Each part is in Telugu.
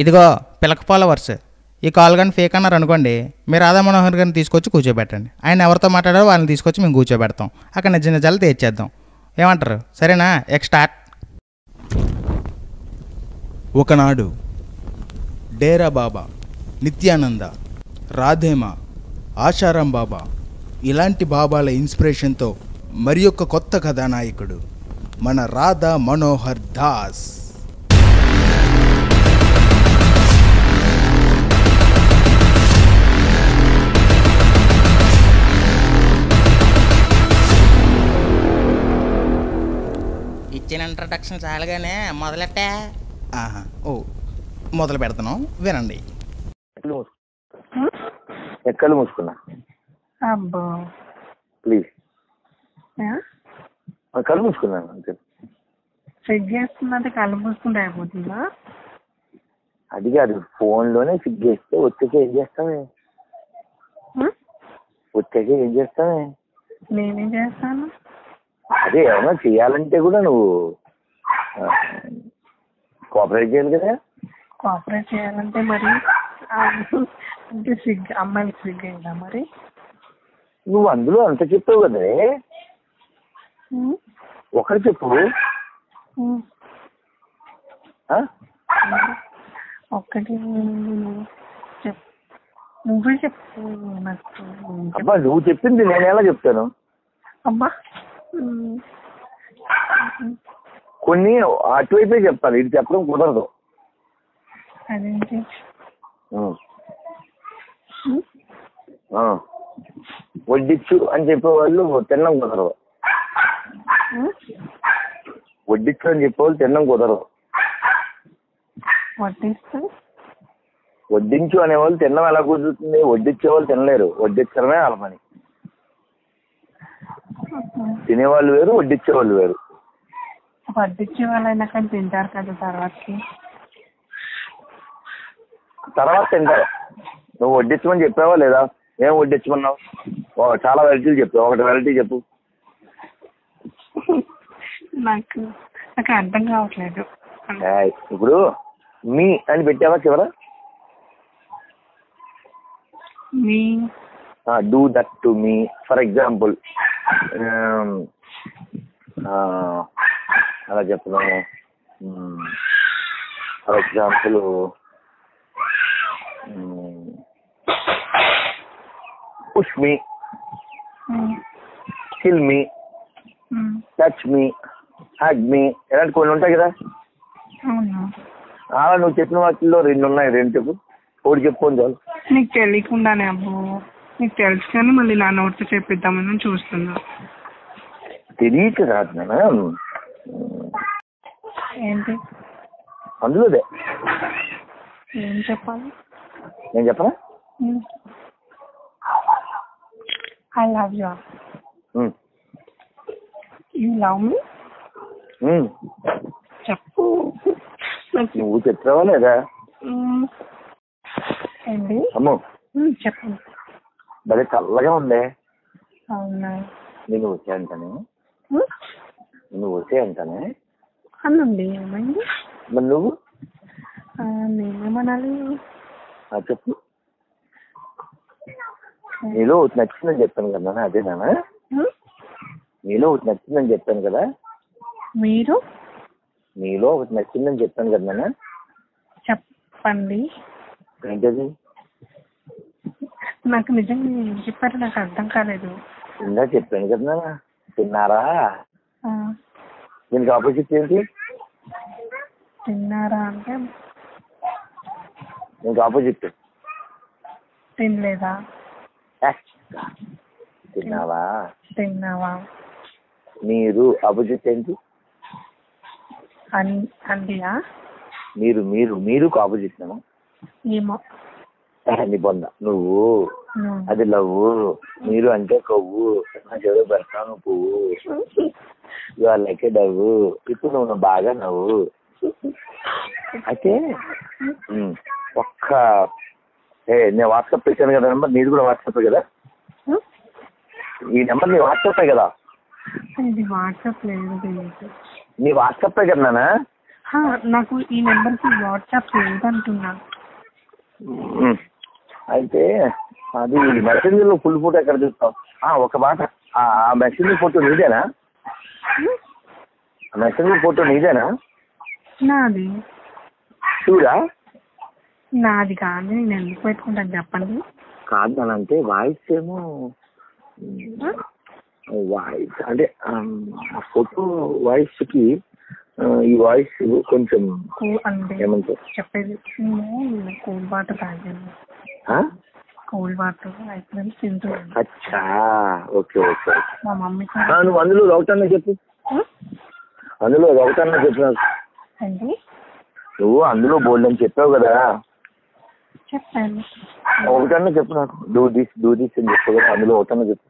ఇదిగో పిలక ఫాలోవర్స్ ఈ కాల్ కానీ ఫేక్ అన్నారు అనుకోండి మీరు రాధా మనోహర్ గారిని తీసుకొచ్చి కూర్చోబెట్టండి. ఆయన ఎవరితో మాట్లాడారో వాళ్ళని తీసుకొచ్చి మేము కూర్చోబెడతాం. అక్కడ నిజ నిజాలు తెచ్చేద్దాం ఏమంటారు? సరేనా? ఎక్స్టార్ట్ ఒకనాడు డేరా బాబా నిత్యానంద రాధేమా ఆశారాం బాబా ఇలాంటి బాబాల ఇన్స్పిరేషన్తో మరి కొత్త కథానాయకుడు మన రాధా మనోహర్ దాస్. ఇచ్చిన ఇంట్రడక్షన్ చాలుగానే మొదలెట్టే? ఆహా. ఓ మొదలు పెడుతున్నాం. వినండి. ఎక్కలు మూసుకున్నా? అబ్బో. ప్లీజ్. ఆ? కళ్ళు మూసుకున్నాను అంతే. చెక్ చేస్తున్నట్టు కళ్ళు మూసుకుంటే అయిపోతుందా? అది కాదు ఫోన్లోనే చెక్ చేస్తే వచ్చాక ఏం చేస్తామే? వచ్చాక ఏం చేస్తామే? నేనేం చేస్తాను? అదే ఏమన్నా చేయాలంటే కూడా నువ్వు కోఆపరేట్ చేయాలి కదా. కోఆపరేట్ చేయాలంటే మరి అంటే సిగ్గు అమ్మాయికి సిగ్గు అయిందా మరి? నువ్వు అందులో అంత చెప్పావు కదా? ఒకటి చెప్పు? ఒక్కటి నువ్వే చెప్పు నాకు. అబ్బా నువ్వు చెప్పింది నేను ఎలా చెప్తాను? అబ్బా. ఉం. కొన్ని అటువైపే చెప్తాను. ఇది చెప్పడం కుదరదు. వడ్డిచ్చు అని చెప్పేవాళ్ళు తినడం కుదరదు? వడ్డిచ్చు అని చెప్పేవాళ్ళు తినడం కుదరదు. వడ్డించు అనేవాళ్ళు తినడం ఎలా కుదురుతుంది? వడ్డించే వాళ్ళు తినలేరు. వడ్డించడమే వాళ్ళ పని. తినేవాళ్ళు వేరు వడ్డించే వాళ్ళు వేరు. వడ్డించే వాళ్ళైనా కానీ తింటారు కదా తర్వాతకి. తర్వాత తింటారు నువ్వు వడ్డించమని చెప్పావా లేదా? ఏం వడ్డించమన్నావు చాలా వెరైటీలు చెప్పావు. ఒకటి వెరైటీ చెప్పు. నాకు నాకు అర్థం కావట్లేదు. ఇప్పుడు మీ అని పెట్టావా చివర? Me. Do that to me for example అలా చెప్తున్నాము for example push me kill me touch me hug me ఇలాంటి కొన్ని ఉంటాయి కదా? అలా నువ్వు చెప్పిన వాటిల్లో రెండు ఉన్నాయి రెండు చెప్పు. ఒకటి చెప్పుకొని చాలు. నీకు తెలియకుండానే అబ్బో నీకు తెలుసు కానీ మళ్ళీ నా నోట్తో చెప్పిద్దామని చూస్తున్నా. తెలియక కాదు ఏంటి? అందులోదే. ఏం చెప్పాలి? నేను చెప్పనా? I love you. You love me. చెప్పు. నాకు నువ్వు చెప్పావా లేదా? ఏంటి? అమ్మో. చెప్పండి భలే చల్లగా ఉందే. నేను వచ్చే అంటానే? నువ్వు వచ్చే అంటానే? అనండి ఏమైంది? మరి నువ్వు? నేనేమనాలి? చెప్పు. నీలో ఒకటి నచ్చిందని చెప్పాను కదా నాన్న అదే నాన్న ఉమ్, నీలో ఒకటి నచ్చిందని చెప్పాను కదా? మీరు? నీలో ఒకటి నచ్చిందని చెప్పాను కదా చెప్పండి. ఏంటది? నాకు నిజంగా ఏం చెప్పారో నాకు అర్థం కాలేదు. ఇందా చెప్పాను కదా తిన్నారా? దీనికి ఆపోజిట్ ఏంటి? తిన్నారా అంటే? దీనికి ఆపోజిట్. తినలేదా? తిన్నావా? తిన్నావా? మీరు ఆపోజిట్ ఏంటి? అండియా మీరు మీరు మీరు ఆపోజిట్ ఏమో. నీ బొంద నువ్వు. అది లవ్వు మీరు అంటే కొవ్వు నా చెడు పెడతాను పువ్వు. ఇవాళ లైకే నవ్వు ఇప్పుడు నువ్వు బాగా నవ్వు. అయితే ఒక్క ఏ నేను వాట్సాప్ పెట్టాను కదా నెంబర్? నీది కూడా వాట్సాప్ కదా? ఈ నెంబర్ నీ వాట్సాప్ కదా? వాట్సాప్ లేదు నీ వాట్సాప్ కదా నాకు ఈ నెంబర్కి వాట్సాప్ లేదంటున్నా. అయితే అది మెసేంజర్లో ఫుల్ ఫోటో ఎక్కడ చూస్తాం ఆ, ఒక మాట. ఆ మెసేంజర్ ఫోటో నీదేనా? మెసేంజర్ ఫోటో నీదేనా? నాది. చూడా? నాది కాదు నేను ఎందుకు పెట్టుకుంటాను చెప్పండి. కాదు అని అంటే వాయిస్ ఏమో వాయిస్ అంటే ఫోటో వాయిస్కి ఈ వాయిస్ కొంచెం ఏమంటారు? చెప్పేది నేను తాగాను. వాటర్ తింటున్నాను. అచ్చా ఓకే ఓకే ఓకే. మా మమ్మీ ఆ, నువ్వు అందులో ఒకటన్నా చెప్పు. అందులో ఒకటన్నా చెప్పు నాకు. అండి? నువ్వు అందులో బోల్డ్ అని చెప్పావు కదా. చెప్పాను ఒకటన్నా చెప్పు నాకు. డూ దిస్ డూ దిస్ అని చెప్పావు కదా. అందులో ఒకటన్నా చెప్పు.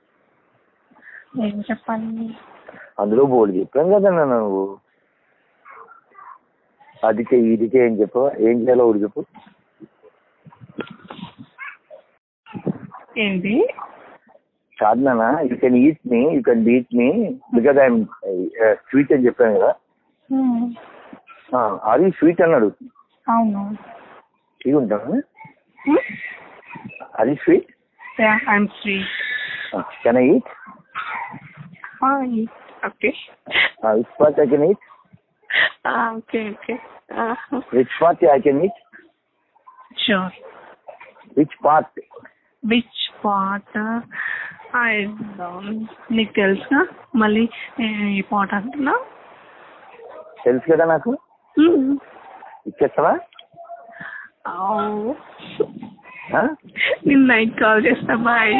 ఏం చెప్పాలి అందులో బోల్డ్ చెప్పాను కదా నువ్వు. అది చెయ్యి ఇది చెయ్యి అని చెప్పు ఏం చేయాలో ఒకటి చెప్పు. ఏంటి? నాన్న you can eat me you can beat me because I'm sweet అని చెప్పాను కదా. అది స్వీట్ అన్నాడు. అవును. ఇది ఉంటాను అది sweet I'm sweet can I eat okay which part I can eat okay okay which part I can eat sure which part which part I నీకు తెలుసుగా మళ్ళీ ఈ పాట అంటున్నా? తెలుసు కదా నాకు ఇచ్చేస్తావా? నేను నైట్ కాల్ చేస్తా బాయ్